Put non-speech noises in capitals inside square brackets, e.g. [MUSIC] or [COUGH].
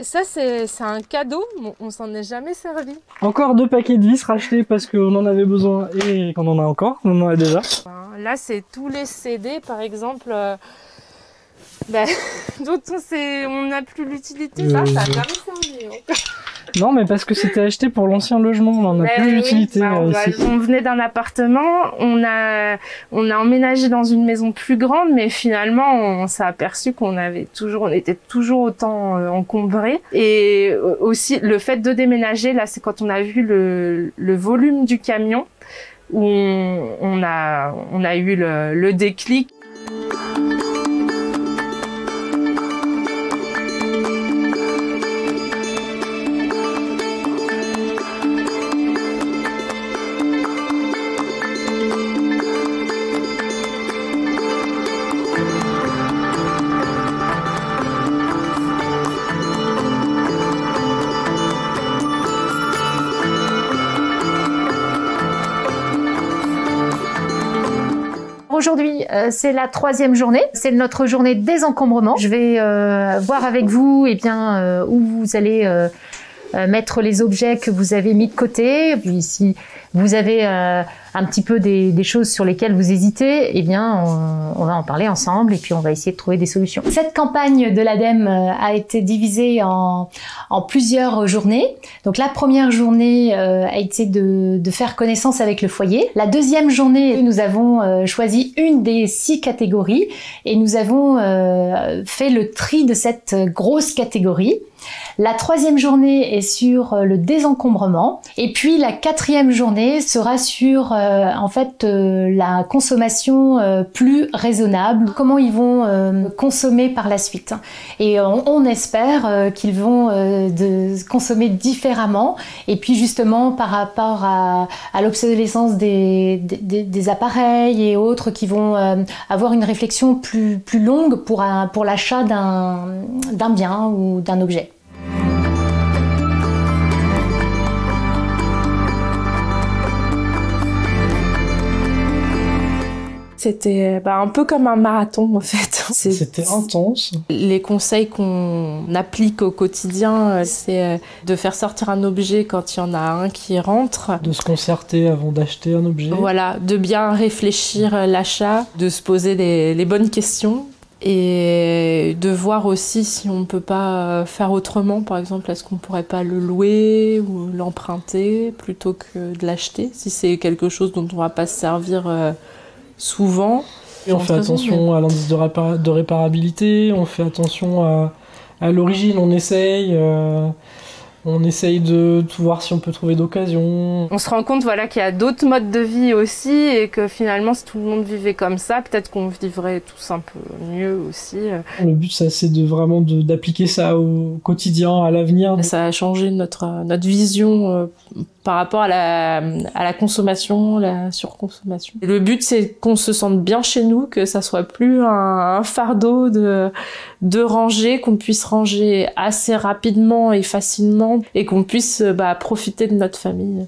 Ça, c'est un cadeau, on s'en est jamais servi. Encore deux paquets de vis rachetés parce qu'on en avait besoin et qu'on en a encore, on en a déjà. Là, c'est tous les CD, par exemple, euh, bah, [LAUGHS] dont on n'a plus l'utilité. Ça, Euh, ça a je- jamais servi. hein. Non, mais parce que c'était acheté pour l'ancien logement, on en a Bah plus oui, d'utilité bah, on, euh, on venait d'un appartement, on a, on a emménagé dans une maison plus grande, mais finalement, on s'est aperçu qu'on avait toujours, on était toujours autant euh, encombré. Et euh, aussi, le fait de déménager, là, c'est quand on a vu le, le volume du camion, où on, on a, on a eu le, le déclic. Aujourd'hui, euh, c'est la troisième journée. C'est notre journée désencombrement. Je vais euh, voir avec vous eh bien, euh, où vous allez euh, euh, mettre les objets que vous avez mis de côté. Puis si vous avez euh, un petit peu des, choses sur lesquelles vous hésitez, eh bien, on, va en parler ensemble et puis on va essayer de trouver des solutions. Cette campagne de l'ADEME euh, a été divisée en, plusieurs journées. Donc la première journée euh, a été de, faire connaissance avec le foyer. La deuxième journée, nous avons euh, choisi une des six catégories et nous avons fait le tri de cette grosse catégorie. La troisième journée est sur le désencombrement et puis la quatrième journée sera sur euh, en fait euh, la consommation euh, plus raisonnable, comment ils vont consommer par la suite. Et on, espère qu'ils vont consommer différemment et puis justement par rapport à, l'obsolescence des, appareils et autres qui vont avoir une réflexion plus, plus longue pour, pour l'achat d'un bien ou d'un objet. C'était bah, un peu comme un marathon, en fait. [LAUGHS] C'était intense. Les conseils qu'on applique au quotidien, euh, c'est euh, de faire sortir un objet quand il y en a un qui rentre. De se concerter avant d'acheter un objet. Voilà, de bien réfléchir euh, l'achat, de se poser les, les bonnes questions et de voir aussi si on ne peut pas euh, faire autrement. Par exemple, est-ce qu'on pourrait pas le louer ou l'emprunter plutôt que de l'acheter si c'est quelque chose dont on va pas se servir euh, souvent. Et on fait attention à l'indice de, répa- de réparabilité, on fait attention à, à l'origine, on essaye, euh, on essaye de tout voir si on peut trouver d'occasion. On se rend compte voilà qu'il y a d'autres modes de vie aussi et que finalement si tout le monde vivait comme ça, peut-être qu'on vivrait tous un peu mieux aussi. Le but, ça, c'est de vraiment de- d'appliquer ça au quotidien, à l'avenir. Ça a changé notre notre vision euh, par rapport à la à la consommation, la surconsommation. Le but c'est qu'on se sente bien chez nous, que ça soit plus un, un fardeau de de ranger, qu'on puisse ranger assez rapidement et facilement et qu'on puisse bah, profiter de notre famille.